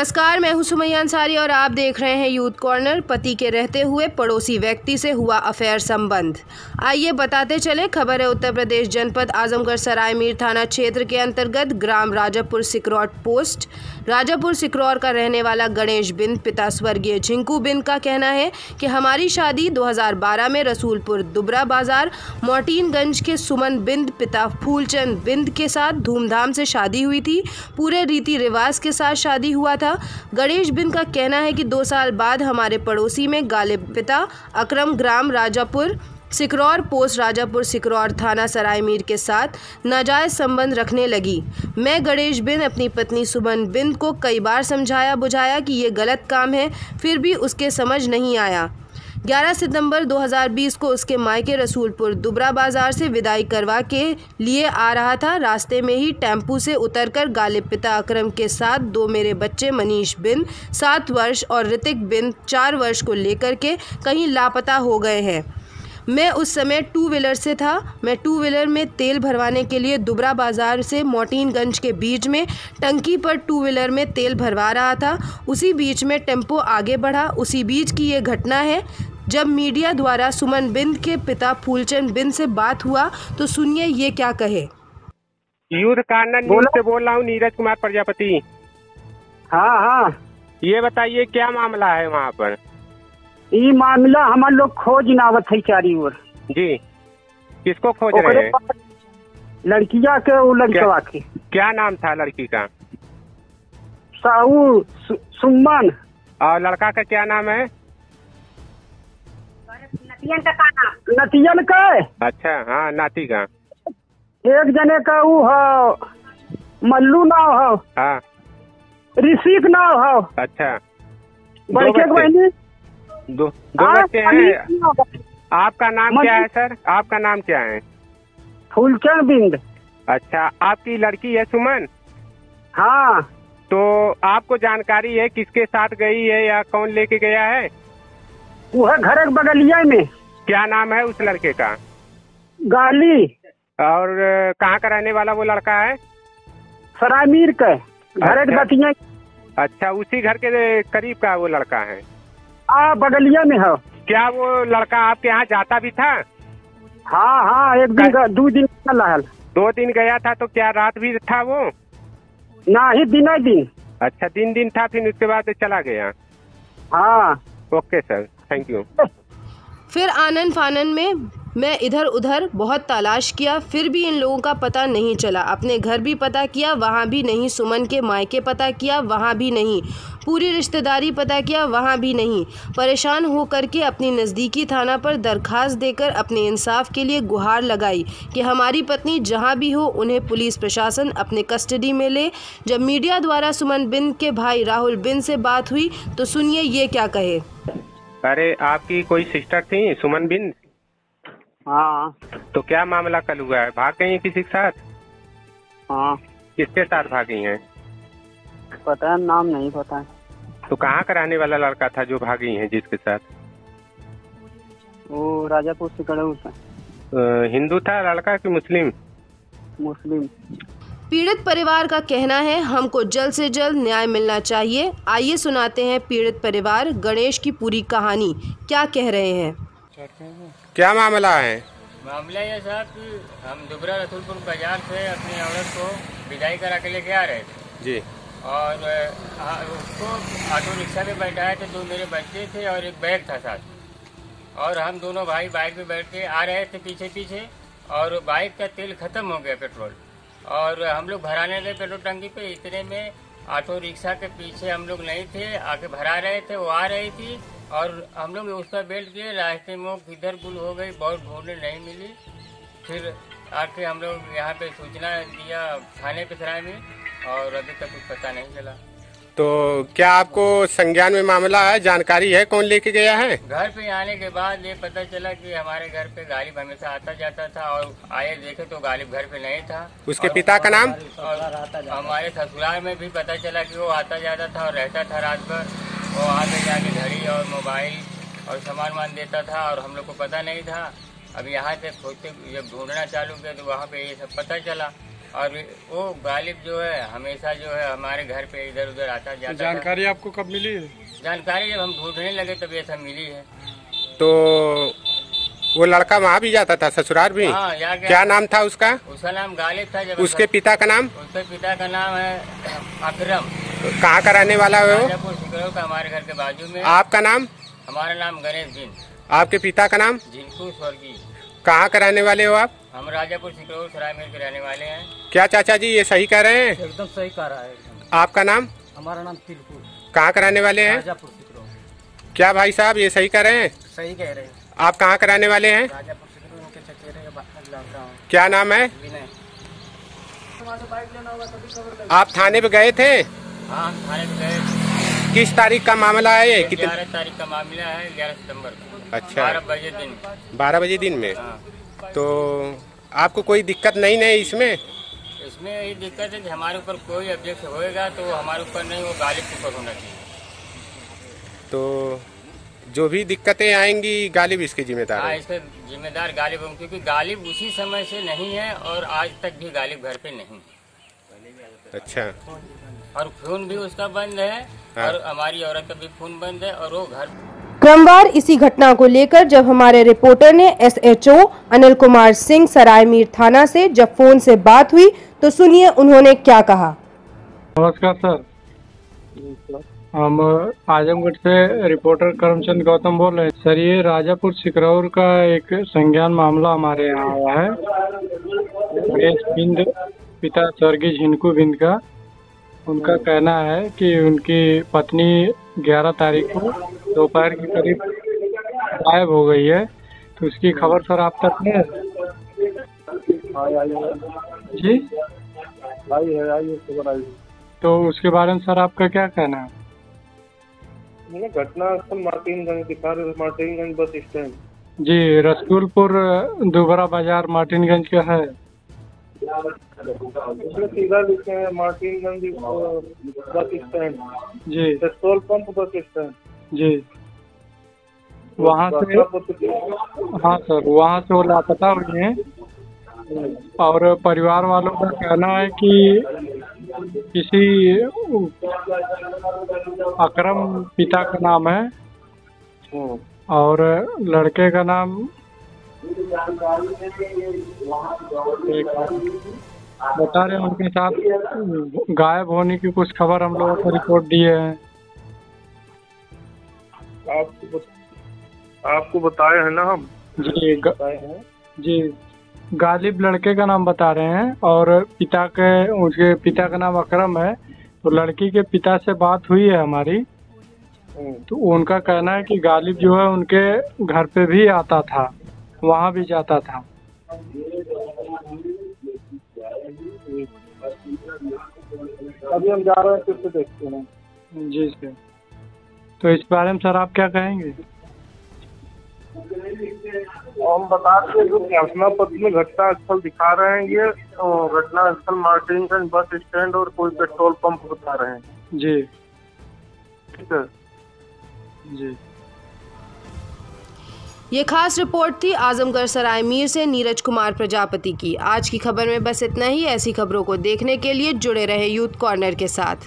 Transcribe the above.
नमस्कार, मैं हूँ सुमैया अंसारी और आप देख रहे हैं यूथ कॉर्नर। पति के रहते हुए पड़ोसी व्यक्ति से हुआ अफेयर संबंध। आइए बताते चले, खबर है उत्तर प्रदेश जनपद आजमगढ़ सराय मीर थाना क्षेत्र के अंतर्गत ग्राम राजापुर सिकरौर पोस्ट। राजापुर सिकरौर का रहने वाला गणेश बिंद, पिता स्वर्गीय झिंकू बिंद का कहना है कि हमारी शादी 2012 में रसूलपुर दुबरा बाज़ार मोटीनगंज के सुमन बिंद, पिता फूलचंद बिंद के साथ धूमधाम से शादी हुई थी। पूरे रीति रिवाज के साथ शादी हुआ था। गणेश बिंद का कहना है कि दो साल बाद हमारे पड़ोसी में गालिब पिता अकरम ग्राम राजापुर, सिकरौर पोस्ट राजापुर, सिकरौर थाना सरायमीर के साथ नाजायज़ संबंध रखने लगी। मैं गणेश बिंद, अपनी पत्नी सुमन बिंद को कई बार समझाया बुझाया कि ये गलत काम है, फिर भी उसके समझ नहीं आया। 11 सितंबर 2020 को उसके मायके रसूलपुर दुबरा बाज़ार से विदाई करवा के लिए आ रहा था। रास्ते में ही टेंपू से उतरकर गालिब पिता अकरम के साथ दो मेरे बच्चे मनीष बिन, सात वर्ष और ऋतिक बिन, चार वर्ष को लेकर के कहीं लापता हो गए हैं। मैं उस समय टू व्हीलर से था। मैं टू व्हीलर में तेल भरवाने के लिए दुबरा बाज़ार से मोटीनगंज के बीच में टंकी पर टू व्हीलर में तेल भरवा रहा था। उसी बीच में टेंपो आगे बढ़ा। उसी बीच की ये घटना है। जब मीडिया द्वारा सुमन बिंद के पिता फूलचंद बिंद से बात हुआ तो सुनिए ये क्या कहे। यूथ कार्नर न्यूज़ से बोल रहा हूँ नीरज कुमार प्रजापति। हाँ हाँ। ये बताइए क्या मामला है वहाँ पर? ई मामला हमार लोग खोज नावत है चारी ओर। जी। किसको खोज रहे हैं? लड़किया के वो लड़कवा के। क्या नाम था लड़की का? साहू सु- सुमन। और लड़का का क्या नाम है? नतियन का कहा। नतियन का अच्छा हाँ नाती का एक जने का वो है मल्लू नाव है हाँ। ऋषिक नाव है। अच्छा। बड़के? बहनी? दो दो हाँ, बच्चे हैं। आपका नाम क्या है सर? आपका नाम क्या है? फूलचंद बिंद। अच्छा आपकी लड़की है सुमन? हाँ। तो आपको जानकारी है किसके साथ गई है या कौन लेके गया है? वो है घर के बगलिया में। क्या नाम है उस लड़के का? गाली। और कहाँ का रहने वाला वो लड़का है? सरामीर के। घर अच्छा। बतिया। अच्छा उसी घर के करीब का वो लड़का है? आ बगलिया में है। क्या वो लड़का आपके यहाँ जाता भी था? हाँ हाँ एक दिन का दो दिन दो दिन गया था तो क्या रात भी था वो? ना ही दिन। दिन अच्छा दिन दिन था फिर उसके बाद चला गया। हाँ। Okay sir thank you. फिर आनन फानन में मैं इधर उधर बहुत तलाश किया, फिर भी इन लोगों का पता नहीं चला। अपने घर भी पता किया, वहाँ भी नहीं। सुमन के मायके पता किया, वहाँ भी नहीं। पूरी रिश्तेदारी पता किया, वहाँ भी नहीं। परेशान हो करके अपनी नज़दीकी थाना पर दरखास्त देकर अपने इंसाफ के लिए गुहार लगाई कि हमारी पत्नी जहाँ भी हो, उन्हें पुलिस प्रशासन अपने कस्टडी में ले। जब मीडिया द्वारा सुमन बिंद के भाई राहुल बिंद से बात हुई तो सुनिए ये क्या कहे। अरे आपकी कोई सिस्टर थी सुमन बिन? हाँ। तो क्या मामला कल हुआ है? भाग गई किसी के साथ? हाँ। किसके साथ भागी हैं? पता है नाम नहीं पता है। तो कहाँ का रहने वाला लड़का था जो भागी है जिसके साथ? वो राजापुर से से। हिंदू था लड़का कि मुस्लिम? मुस्लिम। पीड़ित परिवार का कहना है हमको जल्द से जल्द न्याय मिलना चाहिए। आइए सुनाते हैं पीड़ित परिवार गणेश की पूरी कहानी। क्या कह रहे हैं? क्या मामला है? मामला ये साहब कि हम दुबरा रसूलपुर बाज़ार से अपनी औरत को विदाई करा के लेके आ रहे थे। जी। और आ, उसको ऑटो रिक्शा पे बैठाए थे दो मेरे बच्चे थे और एक बैग था साथ और हम दोनों भाई बाइक में बैठ के आ रहे थे पीछे पीछे और बाइक का तेल खत्म हो गया पेट्रोल। और हम लोग भराने गए पेट्रोल टंकी पे। इतने में ऑटो रिक्शा के पीछे हम लोग नहीं थे, आके भरा रहे थे, वो आ रही थी। और हम लोग उस पर बेल्ट किए रास्ते में किधर गुल हो गई, बहुत ढूँढने नहीं मिली। फिर आके हम लोग यहाँ पे सूचना दिया थाने पिछड़ा में, और अभी तक कुछ पता नहीं चला। तो क्या आपको संज्ञान में मामला है जानकारी है कौन लेके गया है? घर पे आने के बाद ये पता चला कि हमारे घर पे गालिब हमेशा आता जाता था और आए देखे तो गालिब घर पे नहीं था। उसके पिता का नाम? हमारे ससुराल में भी पता चला कि वो आता जाता था और रहता था रात भर। वो पे जाके घड़ी और मोबाइल और सामान वामान देता था और हम लोग को पता नहीं था। अब यहाँ से खोजते जब ढूंढना चालू किया तो वहाँ पे ये सब पता चला। और वो गालिब जो है हमेशा जो है हमारे घर पे इधर उधर आता जाता था। जानकारी आपको कब मिली? जानकारी जब हम ढूँढने लगे तब ये सब मिली है। तो वो लड़का वहाँ भी जाता था ससुराल भी? हाँ क्या नाम था उसका? उसका नाम गालिब था जब उसके पिता का नाम? उसके पिता का नाम है अकरम। कहाँ का रहने वाला है वो? का हमारे घर के बाजू में। आपका नाम? हमारा नाम गणेश दिन आपके पिता का नाम? झिंकू स्वर्गीय। कहाँ कराने वाले हो आप? हम राजापुर सिकरौ सरायमेर के रहने वाले हैं। क्या चाचा जी ये सही कह रहे हैं? एकदम सही कह रहा है आपका नाम? हमारा नाम तिलपुर। कहाँ का रहने वाले हैं? राजापुर सिकरो क्या भाई साहब ये सही कह रहे हैं? सही कह रहे हैं। आप कहाँ कराने वाले हैं? राजापुर सिकरो उनके चचेरे के बाद लड़का हूँ। क्या नाम है? विनय। आप थाने पे गए थे? हाँ हम थाने पे गए किस तारीख का मामला है ये? कितने ग्यारह तारीख का मामला है ग्यारह सितंबर का। अच्छा। बारह बजे दिन। बारह बजे दिन में? हाँ। तो आपको कोई दिक्कत नहीं है इसमें? इसमें यही दिक्कत है कि हमारे ऊपर कोई ऑब्जेक्ट होएगा तो हमारे ऊपर नहीं वो गालिब के ऊपर होना चाहिए। तो जो भी दिक्कतें आएँगी गालिब इसके जिम्मेदार हाँ इसके जिम्मेदार गालिब होंगे क्योंकि गालिब उसी समय से नहीं है और आज तक भी गालिब घर पे नहीं अच्छा। और खून भी उसका बंद हाँ। और हमारी औरत का भी खून बंद है और वो घर क्रमवार इसी घटना को लेकर जब हमारे रिपोर्टर ने एसएचओ अनिल कुमार सिंह सरायमीर थाना से जब फ़ोन से बात हुई तो सुनिए उन्होंने क्या कहा। नमस्कार सर। हम आजमगढ़ से रिपोर्टर करमचंद गौतम बोल रहे हैं। सर ये राजापुर सिकरौर का एक संज्ञान मामला हमारे यहाँ आया है। बिंद पिता स्वर्गीय झिनकू बिंद का। उनका कहना है कि उनकी पत्नी 11 तारीख को दोपहर के करीब गायब हो गई है। तो उसकी खबर सर आप तक है? जी? तो उसके बारे में सर आपका क्या कहना है? घटना स्थल मार्टिनगंज मार्टिनगंज बस स्टैंड। जी रसूलपुर दुबरा बाज़ार मार्टिनगंज का है। सीधा लिखे हैं मार्टिनगंज बस स्टैंड जी। पेट्रोल पंप बस स्टैंड जी। वहाँ से हाँ सर वहाँ से वो लापता हुई हैं। और परिवार वालों का कहना है कि किसी अकरम पिता का नाम है। और लड़के का नाम बता रहे हैं उनके साथ। गायब होने की कुछ खबर हम लोगों को रिपोर्ट दिए हैं। आपको आपको बताए हैं ना हम? जी ग, बताए हैं। जी गालिब लड़के का नाम बता रहे हैं और पिता के उसके पिता का नाम अकरम है। तो लड़की के पिता से बात हुई है हमारी। हम्म, तो उनका कहना है कि गालिब जो है उनके घर पे भी आता था। वहाँ भी जाता था। अभी हम जा रहे हैं फिर से देखते हैं। जी सर। तो इस बारे में सर आप क्या कहेंगे? हम बता रहे जो घटना पत्र में घटना स्थल दिखा रहे हैं ये घटना स्थल मार्टिनगंज बस स्टैंड और कोई पेट्रोल पंप बता रहे हैं। जी। ठीक है? जी। ये खास रिपोर्ट थी आजमगढ़ सराय मीर से नीरज कुमार प्रजापति की। आज की खबर में बस इतना ही। ऐसी खबरों को देखने के लिए जुड़े रहे यूथ कॉर्नर के साथ।